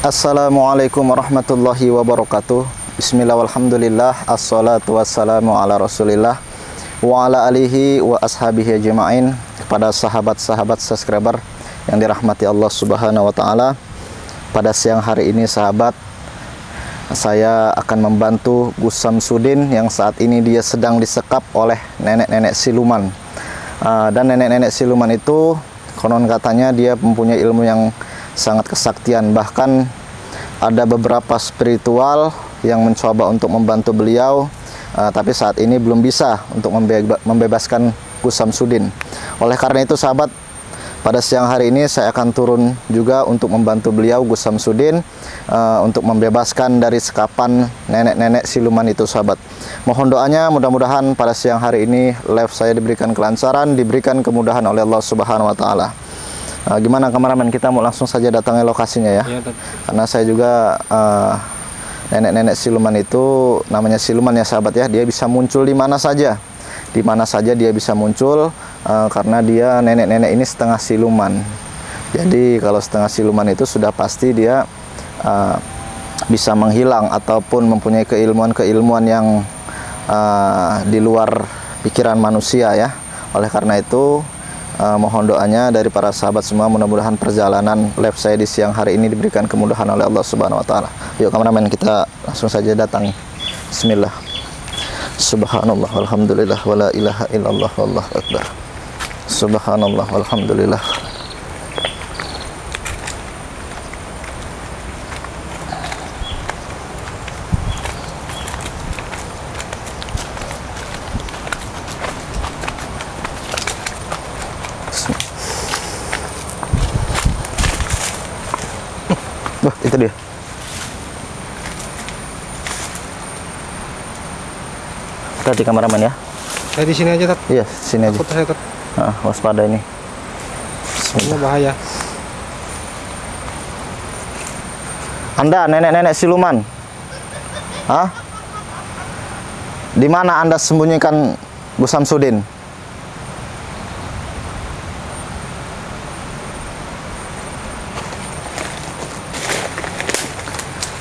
Assalamualaikum warahmatullahi wabarakatuh. Bismillah walhamdulillah. Assalatu wassalamu ala rasulillah Wa ala alihi wa ashabihi ajma'in. Kepada sahabat-sahabat subscriber Yang dirahmati Allah subhanahu wa ta'ala Pada siang hari ini sahabat Saya akan membantu Gus Samsudin Yang saat ini dia sedang disekap oleh nenek-nenek siluman. Uh, Dan nenek-nenek siluman itu Konon katanya dia mempunyai ilmu yang sangat kesaktian. Bahkan ada beberapa spiritual yang mencoba untuk membantu beliau uh, tapi saat ini belum bisa untuk membeba membebaskan Gus Samsudin. Oleh karena itu sahabat pada siang hari ini saya akan turun juga untuk membantu beliau Gus Samsudin uh, untuk membebaskan dari sekapan nenek-nenek siluman itu sahabat. Mohon doanya mudah-mudahan pada siang hari ini live saya diberikan kelancaran diberikan kemudahan oleh Allah Subhanahu wa taala Uh, gimana kameramen kita mau langsung saja datangi lokasinya ya? ya Karena saya juga nenek nenek-nenek siluman itu namanya siluman ya sahabat ya, dia bisa muncul di mana saja, di mana saja dia bisa muncul uh, karena dia nenek-nenek ini setengah siluman. Jadi kalau setengah siluman itu sudah pasti dia uh, bisa menghilang ataupun mempunyai keilmuan-keilmuan yang uh, di luar pikiran manusia ya. Oleh karena itu uh, mohon doanya dari para sahabat semua mudah-mudahan perjalanan live saya di siang hari ini diberikan kemudahan oleh Allah Subhanahu wa taala. Yuk kameramen kita langsung saja datang. Bismillah. Subhanallah walhamdulillah wala ilaha illallah wallahu akbar. Subhanallah walhamdulillah Wah, itu dia. Tadi kameramen ya. Saya di sini aja, Tat. Iya, sini aja. Takut saya, Tat. Nah, waspada ini. Ini bahaya. Anda nenek-nenek siluman. Hah? Di mana Anda sembunyikan Gus Samsudin?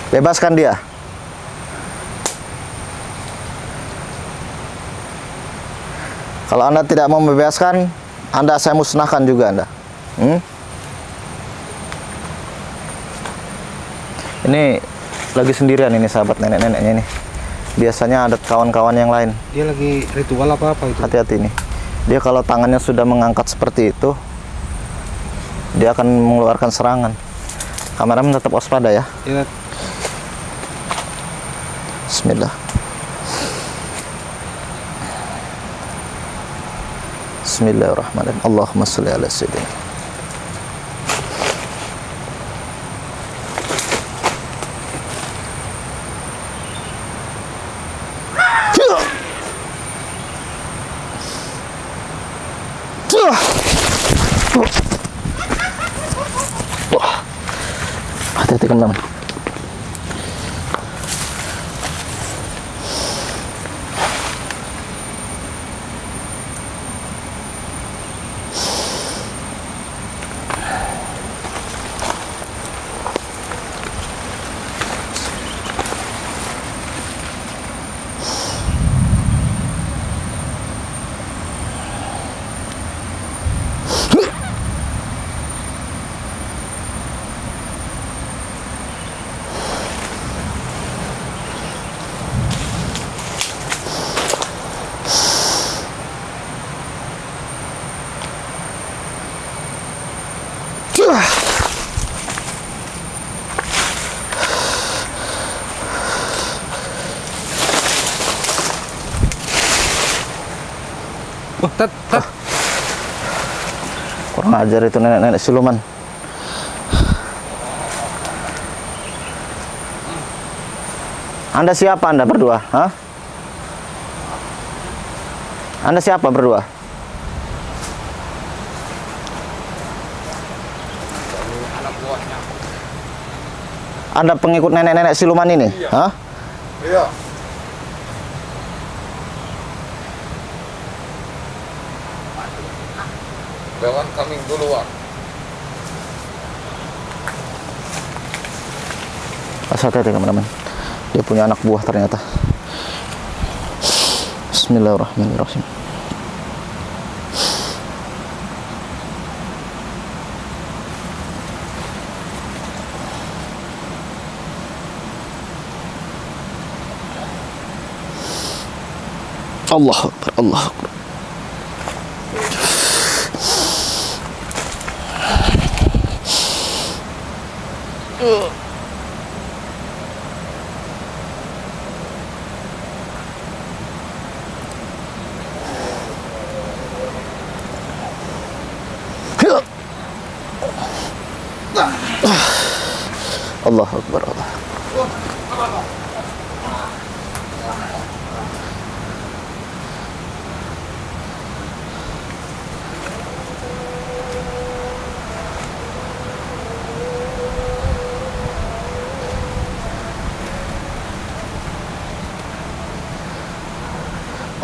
Bebaskan dia. Kalau Anda tidak mau membebaskan, Anda saya musnahkan juga Anda. Hmm? Ini lagi sendirian ini sahabat nenek-neneknya ini. Biasanya ada kawan-kawan yang lain. Dia lagi ritual apa-apa itu? Hati-hati nih. Dia kalau tangannya sudah mengangkat seperti itu, dia akan mengeluarkan serangan. Kameramen tetap waspada ya. Ya, Bismillah. Bismillahirrahmanirrahim. Allahumma salli ala sayyidina. Wah. Hati-hati kan, Kurang ajar itu nenek-nenek siluman. Anda siapa Anda berdua? Hah? Anda siapa berdua? Anda pengikut nenek-nenek siluman ini? Iya. Hah? Iya. Dewan kami duluan. hati-hati teman-teman. Dia punya anak buah ternyata. Bismillahirrahmanirrahim. Allah Akbar Allah Akbar Allah Akbar Allah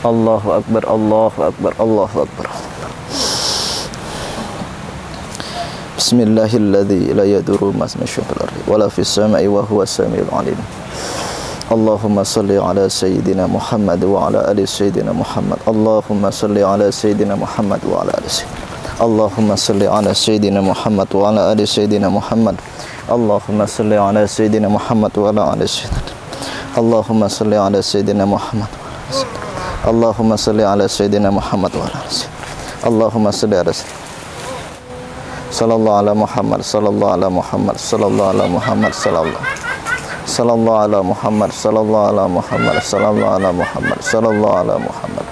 الله أكبر الله أكبر الله أكبر. بسم الله الذي لا يدور ما اسمه في الأرض ولا في السماء وهو السميع العليم. اللهم صل على سيدنا محمد وعلى آل سيدنا محمد. اللهم صل على سيدنا محمد وعلى آل سيدنا اللهم صل على سيدنا محمد وعلى آل سيدنا محمد. اللهم صل على سيدنا محمد وعلى آل سيدنا اللهم صل على سيدنا محمد. اللهم صل على سيدنا محمد وعلى رسول اللهم صل على سيدنا صلى الله على محمد صلى الله على محمد صلى الله على محمد صلى الله صلى الله على محمد صلى الله على محمد صلى الله على محمد صلى الله على محمد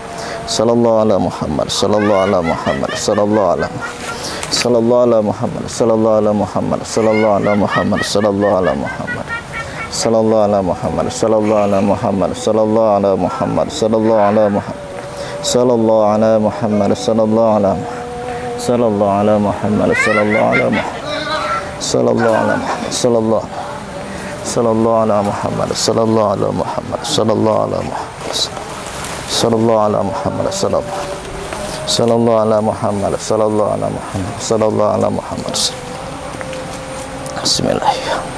صلى الله على محمد صلى الله على محمد صلى الله على صلى الله على محمد صلى الله على محمد صلى الله على محمد صلى الله على محمد صلى الله على محمد صلى الله على محمد صلى الله على محمد صلى الله على محمد صلى الله على محمد صلى الله على صلى الله على محمد صلى الله على محمد صلى الله على محمد صلى الله صلى الله على محمد صلى الله على محمد صلى الله على محمد صلى الله على محمد صلى الله صلى الله على محمد صلى الله على محمد صلى الله على محمد بسم الله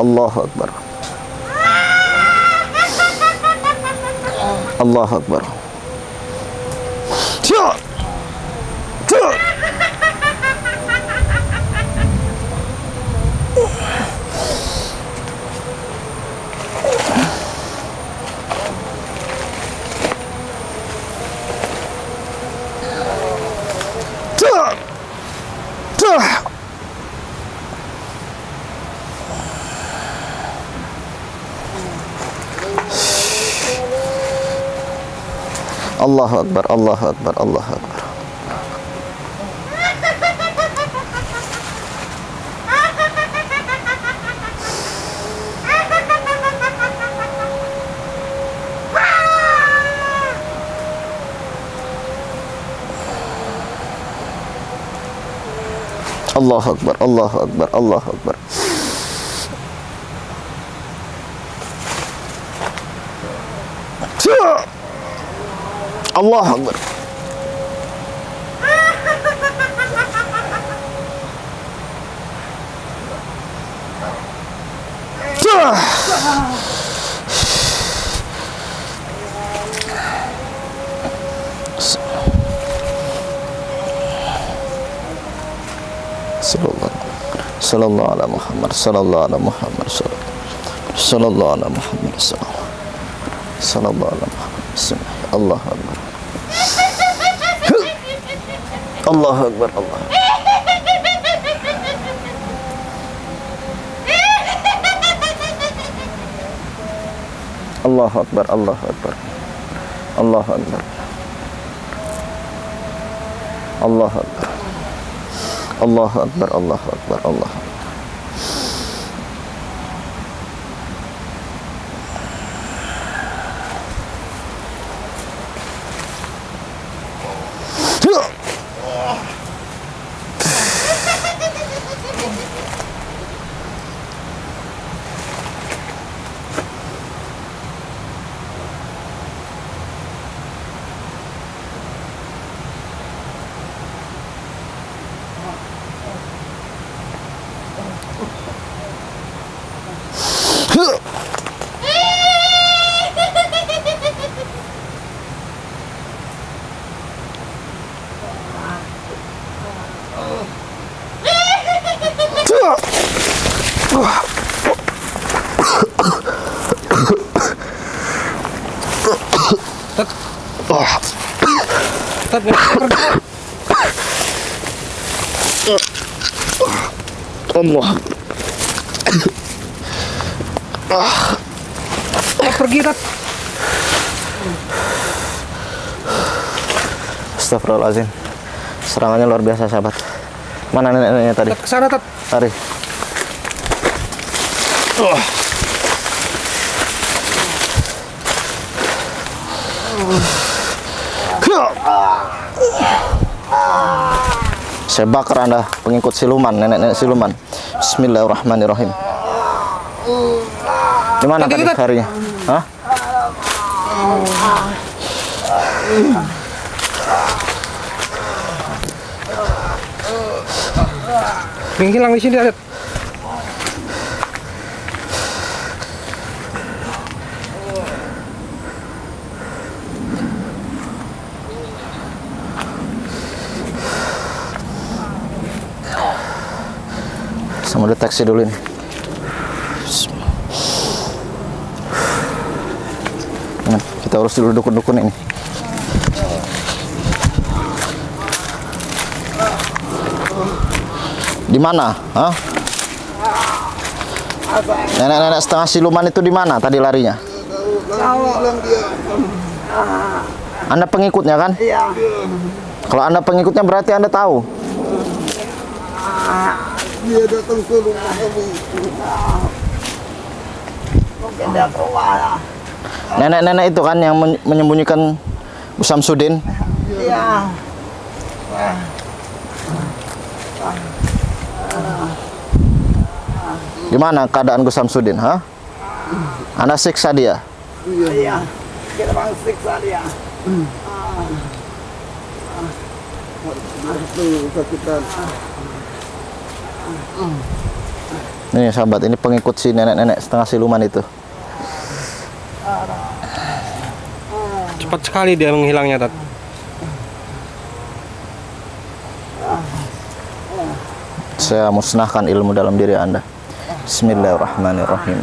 الله أكبر. الله أكبر. Allahu Ekber, Allahu Ekber, Allahu Ekber. Allahu Ekber, Allahu Ekber, Allahu Ekber. Tüh! الله أكبر صلى الله على محمد صلى الله على محمد صلى الله على محمد صلى الله على محمد صلى الله على محمد الله أكبر Akbar Allah Allah. Akbar Allah Akbar Allah Akbar Allah Akbar Allah Akbar Allah Akbar Allah Akbar Tat. Allah Tat, pergi, Tat. Astagfirullahaladzim Serangannya luar biasa sahabat Mana nenek-neneknya tadi? Ke sana, Tat. Lari Saya bakar anda pengikut siluman, nenek-nenek siluman Bismillahirrahmanirrahim Di mana Tadi harinya? Hah? Menghilang di sini, Tat. Sama deteksi dulu ini. Nah, kita urus dulu dukun-dukun ini. Di mana? Hah? Nenek-nenek setengah siluman itu di mana tadi larinya? Anda pengikutnya kan? Iya. Kalau Anda pengikutnya berarti Anda tahu. Dia datang ke rumah kami. Mungkin dia keluar. Nenek-nenek itu kan yang men- menyembunyikan Bu Samsudin. Iya. Gimana keadaan Gus Samsudin, ha? Anda siksa dia. Iya. Kita bang siksa dia. Itu kesakitan. Nih sahabat, ini pengikut si nenek-nenek setengah siluman itu. Cepat sekali dia menghilangnya, Tat. Saya musnahkan ilmu dalam diri Anda. Bismillahirrahmanirrahim.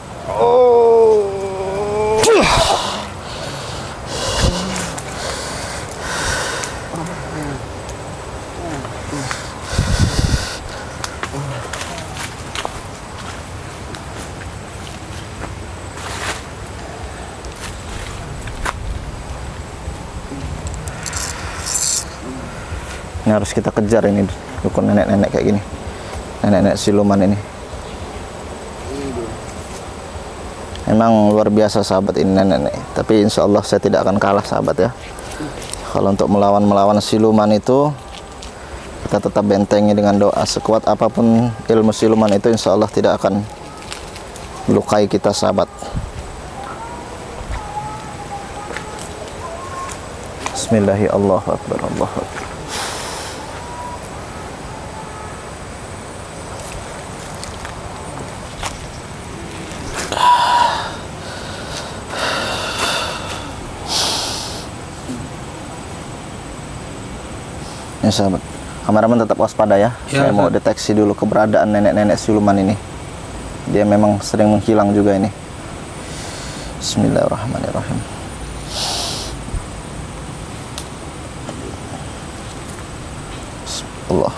Ini harus kita kejar ini dukun nenek-nenek kayak gini. Nenek-nenek siluman ini. Emang luar biasa sahabat ini nenek-nenek. Tapi insya Allah saya tidak akan kalah sahabat ya. Kalau untuk melawan-melawan siluman itu kita tetap bentengi dengan doa sekuat apa pun ilmu siluman itu insya Allah tidak akan melukai kita sahabat Bismillahirrahmanirrahim Allahu Akbar Allahu Akbar Ya sahabat, kameramen tetap waspada ya. Ya, Saya mau Ustaz. deteksi dulu keberadaan nenek-nenek siluman ini. Dia memang sering menghilang juga ini. Bismillahirrahmanirrahim. Allah.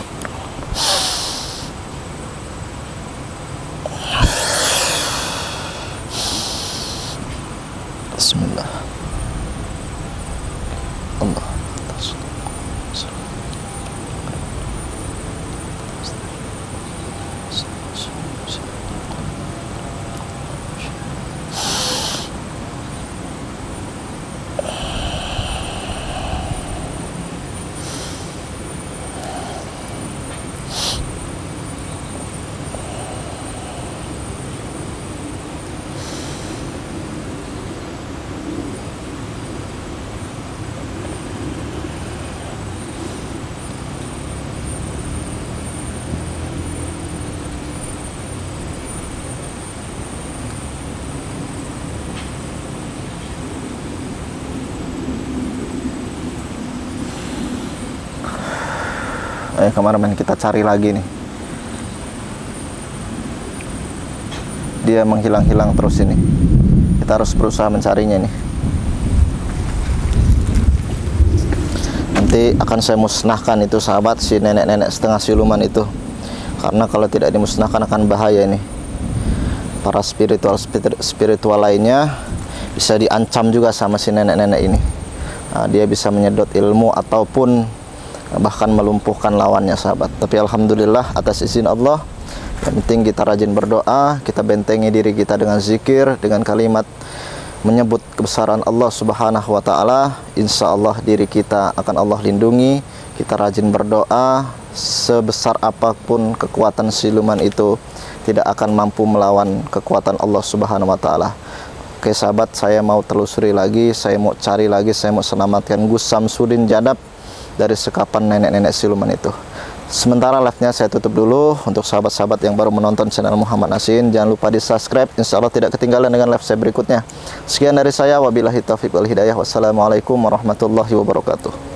Bismillah. Allah. Eh kameramen kita cari lagi nih. Dia menghilang-hilang terus ini. Kita harus berusaha mencarinya nih. Nanti akan saya musnahkan itu sahabat si nenek-nenek setengah siluman itu. Karena kalau tidak dimusnahkan akan bahaya ini. Para spiritual spiritual lainnya bisa diancam juga sama si nenek-nenek ini. Nah, dia bisa menyedot ilmu ataupun bahkan melumpuhkan lawannya sahabat. Tapi alhamdulillah atas izin Allah yang penting kita rajin berdoa kita bentengi diri kita dengan zikir dengan kalimat menyebut kebesaran Allah subhanahu wa ta'ala insya Allah diri kita akan Allah lindungi. Kita rajin berdoa sebesar apa pun kekuatan siluman itu tidak akan mampu melawan kekuatan Allah subhanahu wa ta'ala. Oke sahabat, saya mau telusuri lagi, saya mau cari lagi, saya mau selamatkan Gus Samsudin Jadab dari sekapan nenek-nenek siluman itu. Sementara live-nya saya tutup dulu untuk sahabat-sahabat yang baru menonton channel Muhammad Nasin. Jangan lupa di subscribe, insya Allah tidak ketinggalan dengan live saya berikutnya. Sekian dari saya, wabillahi taufiq wal hidayah. Wassalamualaikum warahmatullahi wabarakatuh.